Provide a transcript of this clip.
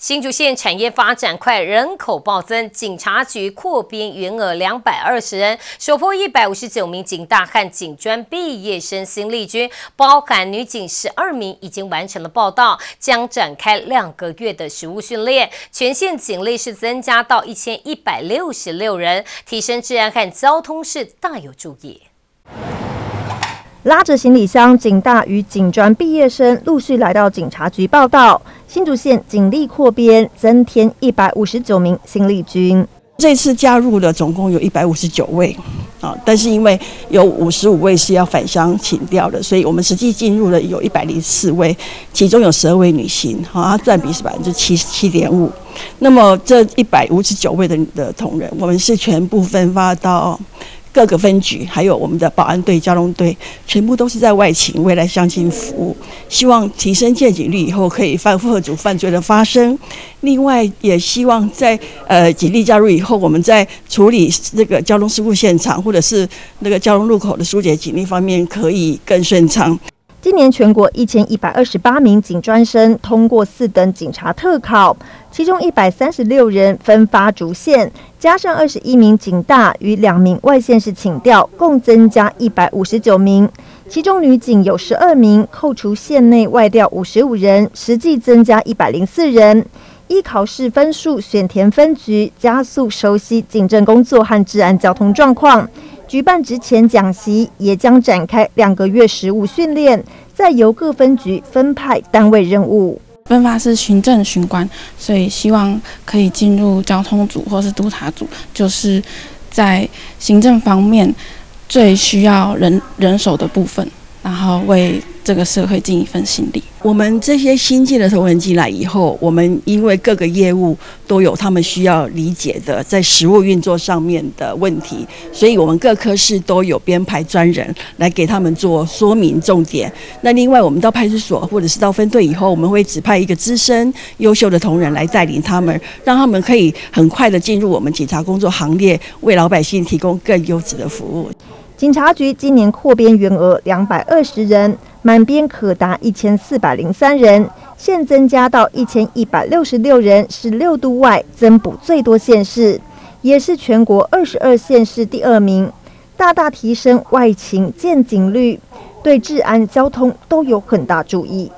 新竹县产业发展快，人口暴增，警察局扩编员额两百二十人，首破一百五十九名警大和警专毕业生新力军，包含女警十二名已经完成了报道，将展开两个月的实务训练。全县警力是增加到一千一百六十六人，提升治安和交通是大有注意。拉着行李箱，警大与警专毕业生陆续来到警察局报道。新竹县警力扩编，增添一百五十九名新力军。这次加入的总共有一百五十九位，啊，但是因为有五十五位是要返乡请调的，所以我们实际进入了有一百零四位，其中有十二位女性，好，它占比是百分之七十七点五。那么这一百五十九位的的同仁，我们是全部分发到。各个分局，还有我们的保安队、交通队，全部都是在外勤，为来乡亲服务。希望提升见警率以后，可以反复阻犯罪的发生。另外，也希望在呃警力加入以后，我们在处理这个交通事故现场，或者是那个交通路口的疏解警力方面，可以更顺畅。今年全国一千一百二十八名警专生通过四等警察特考，其中一百三十六人分发逐县，加上二十一名警大与两名外县市请调，共增加一百五十九名。其中女警有十二名，扣除县内外调五十五人，实际增加一百零四人。依考试分数选填分局，加速熟悉警政工作和治安交通状况。举办之前讲习，也将展开两个月实务训练，再由各分局分派单位任务。分发是行政巡官，所以希望可以进入交通组或是督察组，就是在行政方面最需要人人手的部分，然后为这个社会尽一份心力。我们这些新进的同仁进来以后，我们因为各个业务都有他们需要理解的，在实务运作上面的问题，所以我们各科室都有编排专人来给他们做说明重点。那另外，我们到派出所或者是到分队以后，我们会指派一个资深优秀的同仁来带领他们，让他们可以很快的进入我们警察工作行列，为老百姓提供更优质的服务。警察局今年扩编员额两百二十人，满编可达一千四百零三人，现增加到一千一百六十六人，是六都外增补最多县市，也是全国二十二县市第二名，大大提升外勤见警率，对治安交通都有很大注意。